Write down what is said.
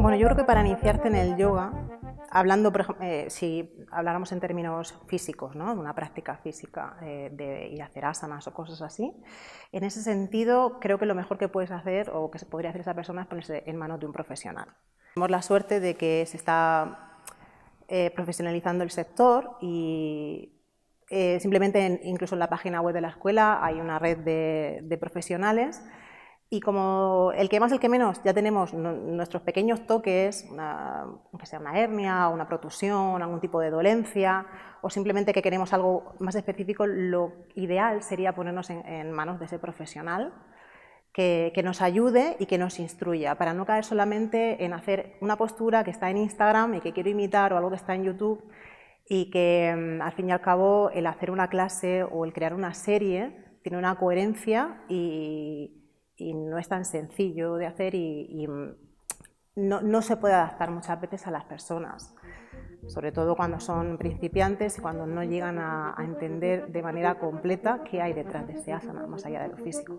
Bueno, yo creo que para iniciarte en el yoga, hablando, por ejemplo, eh, si habláramos en términos físicos, ¿no? una práctica física, eh, de ir a hacer asanas o cosas así, en ese sentido creo que lo mejor que puedes hacer o que se podría hacer esa persona es ponerse en manos de un profesional. Tenemos la suerte de que se está eh, profesionalizando el sector y eh, simplemente incluso en la página web de la escuela hay una red de, profesionales y como el que más, el que menos, ya tenemos nuestros pequeños toques, aunque sea una hernia, una protusión, algún tipo de dolencia, o simplemente que queremos algo más específico, lo ideal sería ponernos en, manos de ese profesional que, que, nos ayude y que nos instruya, para no caer solamente en hacer una postura que está en Instagram y que quiero imitar o algo que está en YouTube y que mm, al fin y al cabo el hacer una clase o el crear una serie tiene una coherencia y, no es tan sencillo de hacer y, mm, no, se puede adaptar muchas veces a las personas, sobre todo cuando son principiantes y cuando no llegan a, a entender de manera completa qué hay detrás de ese asana, más allá de lo físico.